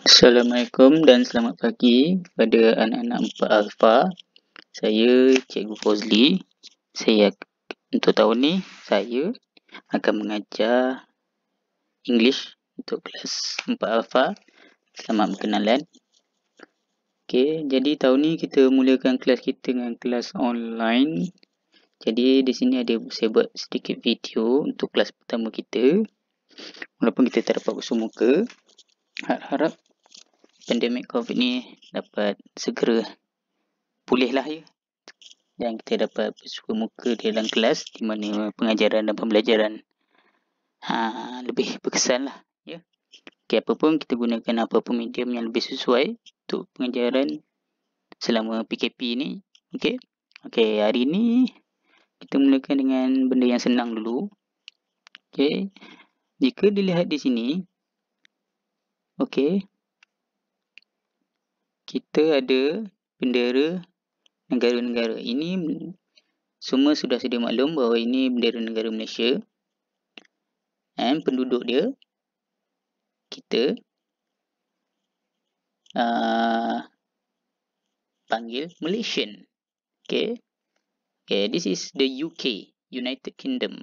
Assalamualaikum dan selamat pagi kepada anak-anak 4 Alpha. Saya Cikgu Fozli. Saya untuk tahun ni saya akan mengajar English untuk kelas 4 Alpha. Selamat berkenalan. Okey, jadi tahun ni kita mulakan kelas kita dengan kelas online. Jadi di sini ada saya buat sedikit video untuk kelas pertama kita. Walaupun kita tak dapat bersua muka, harap-harap pandemik COVID ni dapat segera pulih lah ya. Dan kita dapat bersua muka di dalam kelas di mana pengajaran dan pembelajaran ha, lebih berkesan lah. Ya. Okay, apa pun kita gunakan apa pun medium yang lebih sesuai untuk pengajaran selama PKP ni. Okay. Okay, hari ni kita mulakan dengan benda yang senang dulu. Okay. Jika dilihat di sini, okay, kita ada bendera negara-negara. Ini semua sudah sedia maklum bahawa ini bendera negara Malaysia. Dan penduduk dia, kita uh, panggil Malaysian. Okay. Okay, this is the UK, United Kingdom.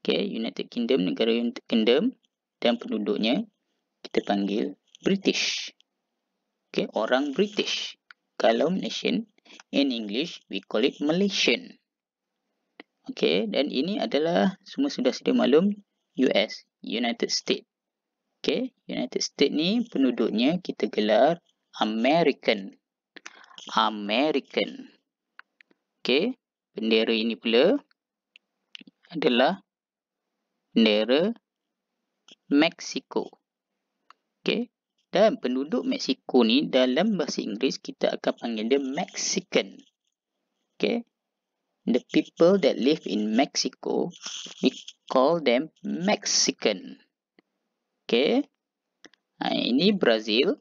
Okay, United Kingdom, negara United Kingdom dan penduduknya kita panggil British. Okay, orang British. Kalau Malaysian, in English, we call it Malaysian. Okay, dan ini adalah semua sudah sedia maklum US, United States. Okay, United States ni penduduknya kita gelar American. American. Okay, bendera ini pula adalah bendera Mexico. Okay. Dan penduduk Mexico ni dalam bahasa Inggeris kita akan panggil dia Mexican. Okay. The people that live in Mexico, we call them Mexican. Okay. Ha, ini Brazil.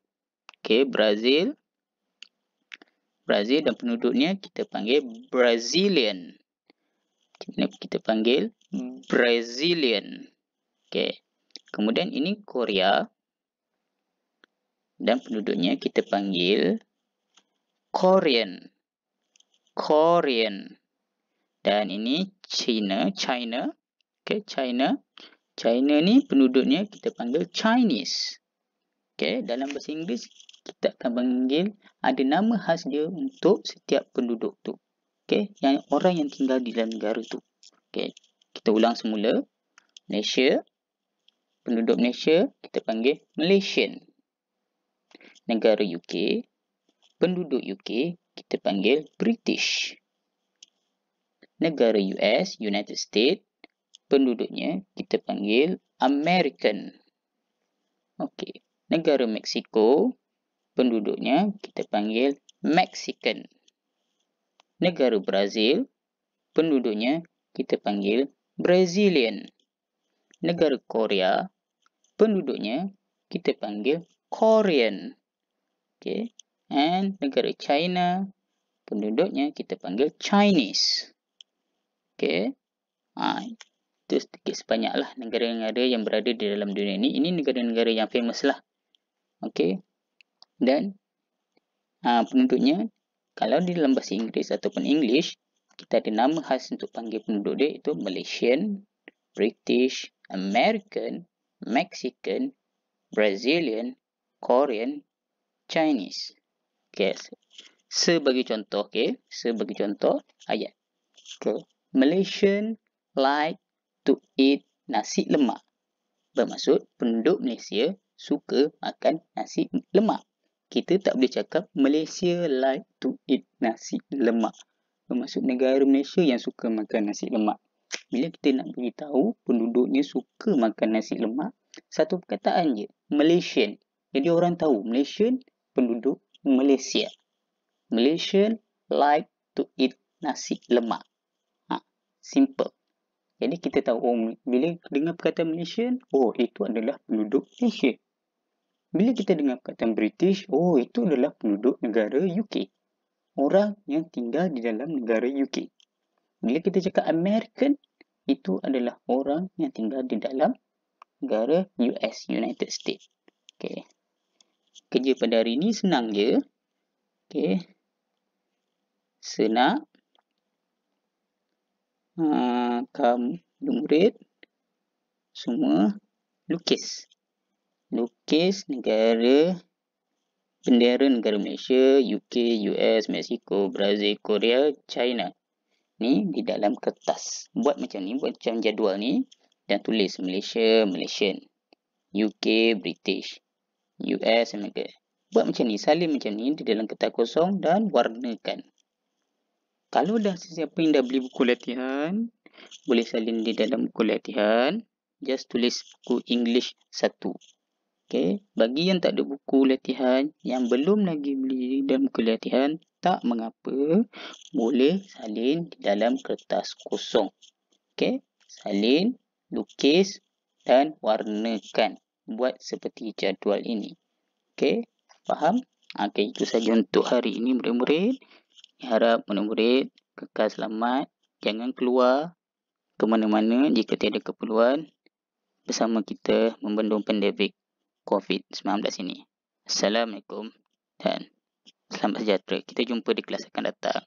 Okay, Brazil. Brazil dan penduduknya kita panggil Brazilian. Kita panggil Brazilian. Okay. Kemudian ini Korea. Dan penduduknya kita panggil Korean. Korean. Dan ini China. China. Okay, China. China ni penduduknya kita panggil Chinese. Okay, dalam bahasa Inggeris kita akan panggil ada nama khas dia untuk setiap penduduk tu. Okey, yang orang yang tinggal di dalam negara tu. Okey, kita ulang semula. Malaysia penduduk Malaysia kita panggil Malaysian. Negara UK penduduk UK kita panggil British. Negara US United States penduduknya kita panggil American. Okey, negara Mexico penduduknya kita panggil Mexican. Negara Brazil, penduduknya kita panggil Brazilian. Negara Korea, penduduknya kita panggil Korean. Okay. And negara China, penduduknya kita panggil Chinese. Okay. Ha, itu sedikit sebanyaklah negara-negara yang berada di dalam dunia ini. Ini negara-negara yang famous lah. Okay dan uh, penduduknya kalau di dalam bahasa Inggeris ataupun English kita ada nama khas untuk panggil penduduk dia itu Malaysian, British, American, Mexican, Brazilian, Korean, Chinese. Okay. Sebagai contoh, okay. Sebagai contoh ayat. Okay. Malaysian like to eat nasi lemak. Bermaksud penduduk Malaysia suka makan nasi lemak kita tak boleh cakap Malaysia like to eat nasi lemak. Bermaksud negara Malaysia yang suka makan nasi lemak. Bila kita nak beritahu penduduknya suka makan nasi lemak, satu perkataan je, Malaysian. Jadi orang tahu Malaysian penduduk Malaysia. Malaysian like to eat nasi lemak. Ha, simple. Jadi kita tahu oh, bila dengar perkataan Malaysian, oh itu adalah penduduk Malaysia. Bila kita dengar perkataan British, oh itu adalah penduduk negara UK. Orang yang tinggal di dalam negara UK. Bila kita cakap American, itu adalah orang yang tinggal di dalam negara US, United States. Okay. Kerja pada hari ini senang je. Okey. Senak. Ha, kamu murid semua lukis. Lukis negara bendera negara Malaysia, UK, US, Mexico, Brazil, Korea, China. Ni di dalam kertas. Buat macam ni, buat macam jadual ni dan tulis Malaysia, Malaysian. UK, British. US, Amerika. Buat macam ni, salin macam ni di dalam kertas kosong dan warnakan. Kalau dah sesiapa yang dah beli buku latihan, boleh salin di dalam buku latihan. Just tulis buku English satu. Okay. Bagi yang tak ada buku latihan, yang belum lagi beli dalam buku latihan, tak mengapa, boleh salin di dalam kertas kosong. Okay. Salin, lukis dan warnakan. Buat seperti jadual ini. Okay. Faham? Okay, itu saja untuk hari ini murid-murid. Harap murid-murid kekal selamat. Jangan keluar ke mana-mana jika tiada keperluan bersama kita membendung pandemik. COVID-19 ini. Assalamualaikum dan selamat sejahtera. Kita jumpa di kelas akan datang.